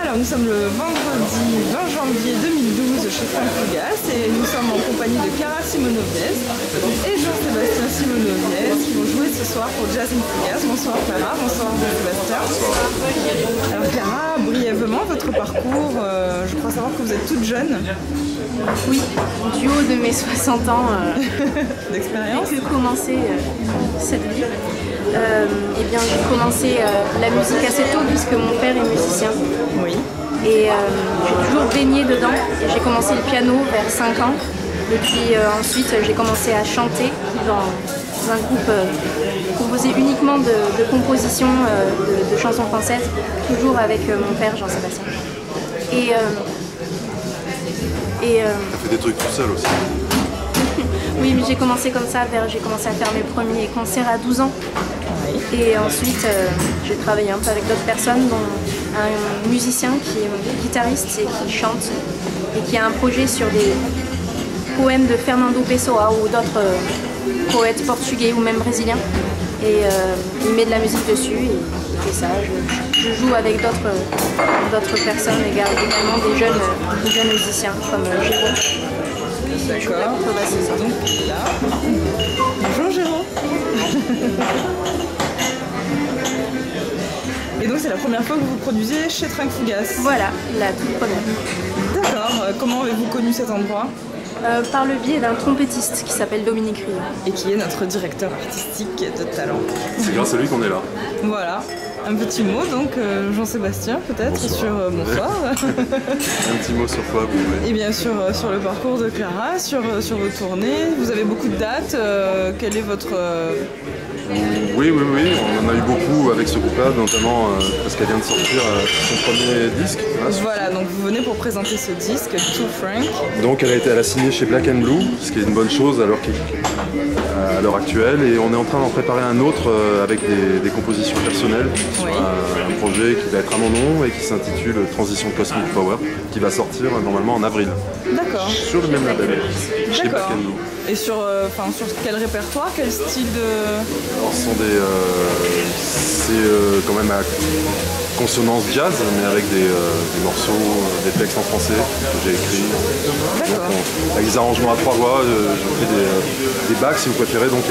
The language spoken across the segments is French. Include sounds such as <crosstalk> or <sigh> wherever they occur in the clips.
Alors nous sommes le vendredi 20 janvier 2012 chez Franck Fugas et nous sommes en compagnie de Clara Simonoviez et Jean-Sébastien Simonoviez qui vont jouer ce soir pour Jazz in Fugas. Bonsoir Clara, bonsoir Jean-Sébastien. Alors Clara, brièvement votre parcours, euh, je crois savoir que vous êtes toute jeune Oui, du haut de mes 60 ans, euh, <laughs> d'expérience. j'ai commencé euh, cette vie. Bien, j'ai commencé euh, la musique assez tôt puisque mon père est musicien. Oui. Et euh, j'ai toujours baigné dedans. J'ai commencé le piano vers 5 ans. Et puis euh, ensuite, j'ai commencé à chanter dans un groupe euh, composé uniquement de, de compositions euh, de, de chansons françaises, toujours avec euh, mon père Jean-Sébastien. Et, euh, et euh, fait des trucs tout seul aussi. <laughs> oui, mais j'ai commencé comme ça, vers, j'ai commencé à faire mes premiers concerts à 12 ans. Et ensuite, euh, j'ai travaillé un peu avec d'autres personnes, dont un musicien qui est guitariste et qui chante et qui a un projet sur des poèmes de Fernando Pessoa ou d'autres euh, poètes portugais ou même brésiliens. Et euh, il met de la musique dessus et il fait ça. Je, je joue avec d'autres personnes également, également des jeunes, des jeunes musiciens comme la D'accord. Donc là. Et donc c'est la première fois que vous produisez chez Trinque Fugas. Voilà, la toute première. D'accord. Euh, Comment avez-vous connu cet endroit? Euh, par le biais d'un trompettiste qui s'appelle Dominique Rio. et qui est notre directeur artistique de talent C'est grâce à lui qu'on est là. Voilà. Un petit mot donc euh, Jean-Sébastien peut-être sur euh, bonsoir <laughs> Un petit mot sur quoi vous voulez et bien sûr euh, sur le parcours de Clara, sur, euh, sur vos tournées. Vous avez beaucoup de dates. euh, quel est votre Oui, oui, oui, on en a eu beaucoup avec ce groupe-là, notamment euh, parce qu'elle vient de sortir euh, son premier disque. hein, sur- voilà donc vous venez pour présenter ce disque To Frank. Donc elle a, été, elle a signé chez Black and Blue, ce qui est une bonne chose alors à l'heure actuelle. Et on est en train d'en préparer un autre euh, avec des, des compositions personnelles sur un, projet qui va être à mon nom et qui s'intitule Transition Cosmic Power, qui va sortir euh, normalement en avril D'accord. sur le même label, chez D'accord. Blue. Et sur, euh, sur quel répertoire, quel style de. Alors, ce sont des. euh, c'est euh, quand même à consonance jazz, mais avec des, des morceaux, des textes en français que j'ai écrits. Donc, on- avec des arrangements à trois voix, je fais des, des backs si vous préférez, donc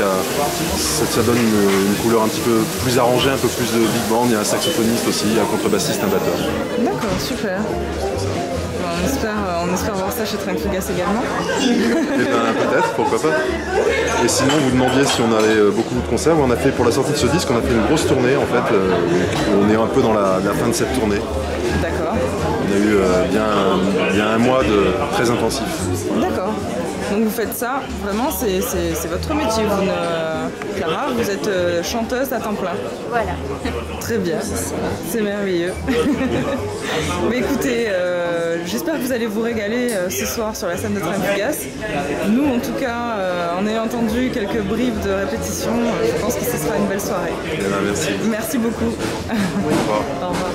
ça, ça donne une, une couleur un petit peu plus arrangée, un peu plus de big band. Il y a un saxophoniste aussi, un contrebassiste, un batteur. D'accord, super. Bon, on, espère, euh, on espère voir ça chez Trinque Fugas également. Eh ben, peut-être, pourquoi pas. Et sinon, vous demandiez si on avait euh, beaucoup de concerts. On a fait pour la sortie de ce disque, on a fait une grosse tournée en fait. euh, on est un peu dans la, la fin de cette tournée. D'accord. On a eu bien, bien un mois de très intensif. D'accord. Donc vous faites ça, vraiment, c'est votre métier. Vous ne... Clara, vous êtes euh, chanteuse à temps plein. Voilà. Très bien, c'est merveilleux. <laughs> Mais écoutez, euh, j'espère que vous allez vous régaler euh, ce soir sur la scène de Train Fugas. Nous, en tout cas, euh, en ayant entendu quelques briefs de répétition, euh, je pense que ce sera une belle soirée. Eh ben, merci. Merci beaucoup. Au revoir. <laughs> Au revoir.